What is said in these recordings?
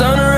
sun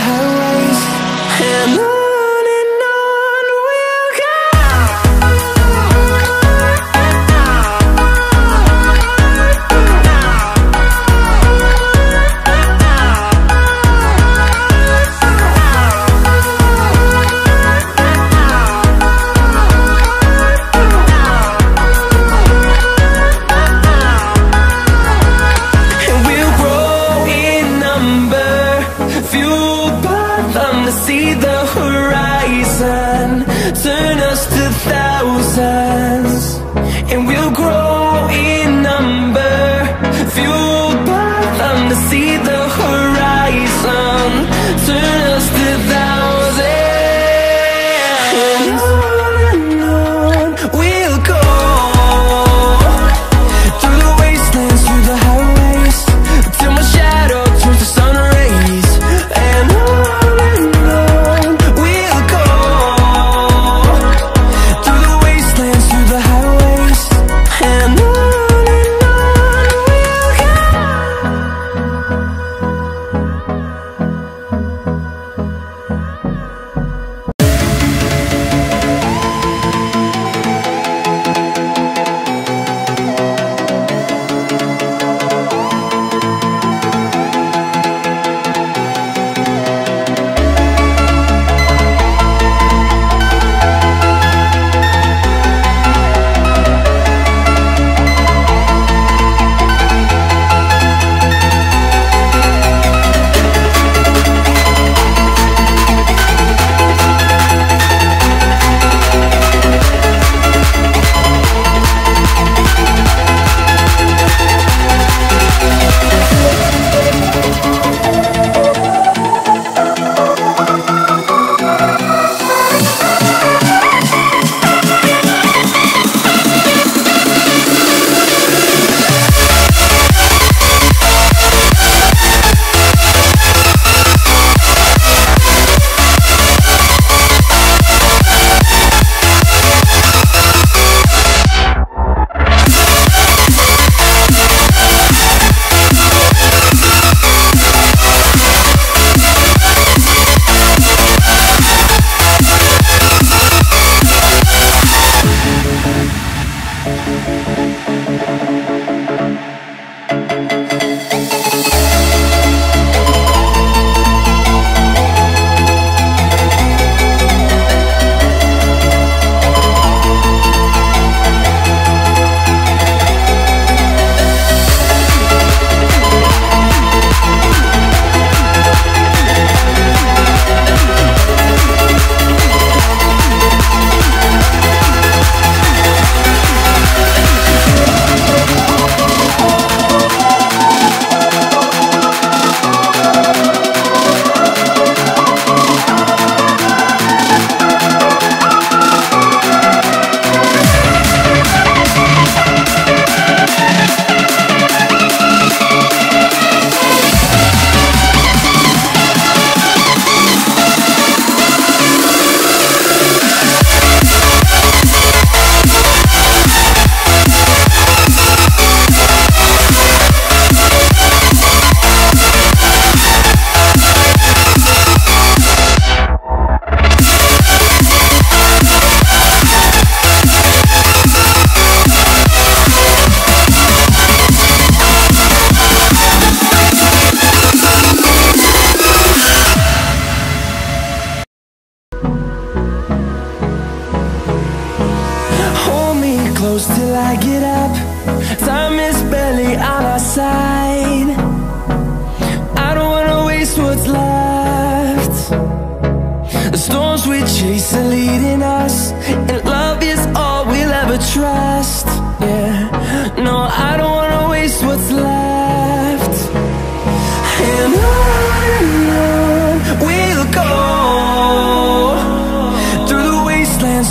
how grow.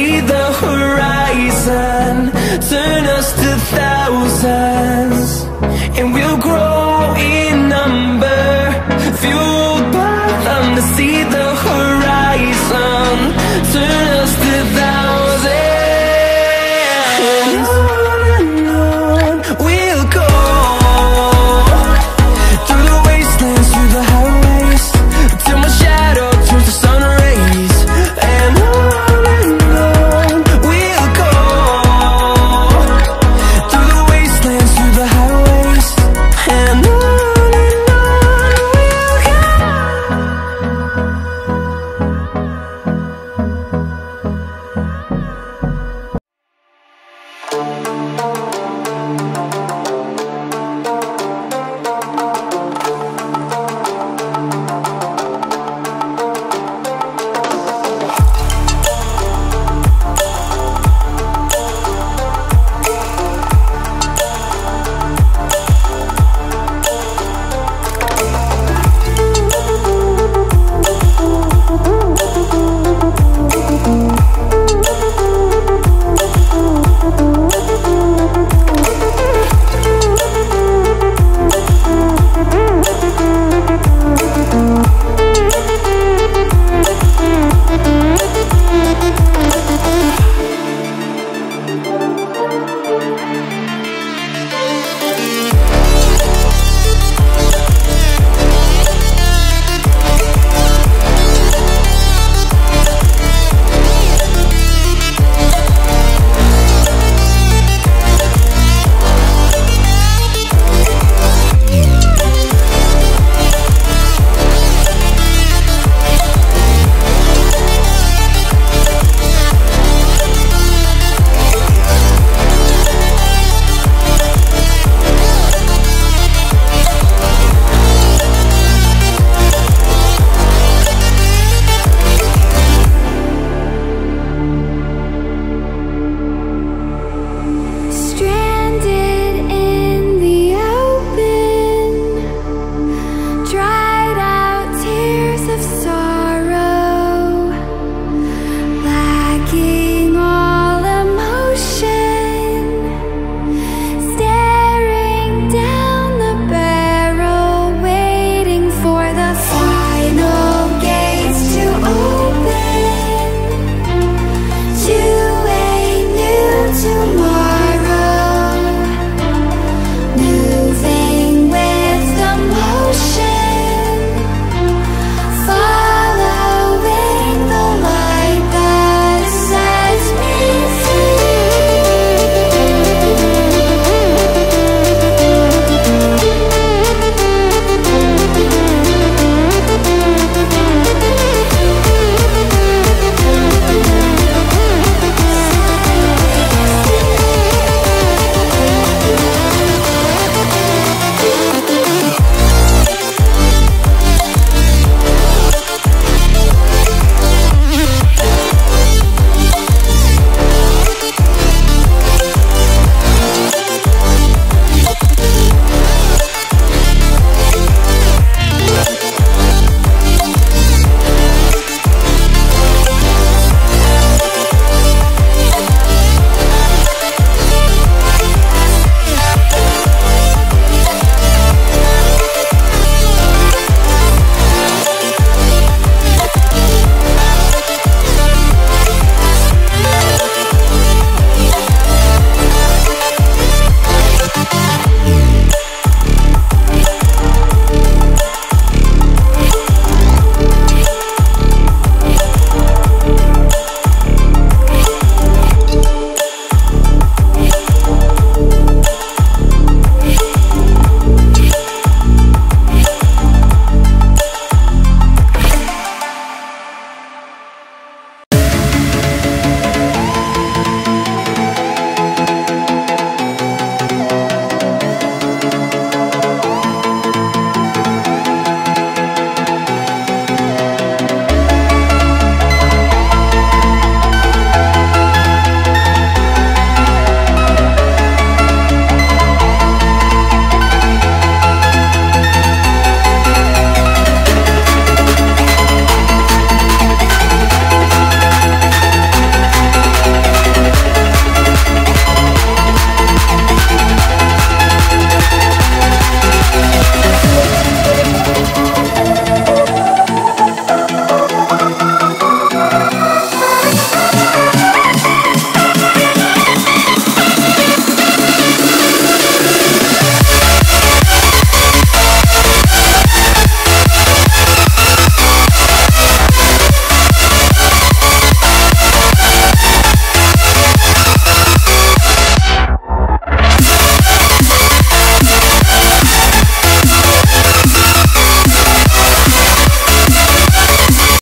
see the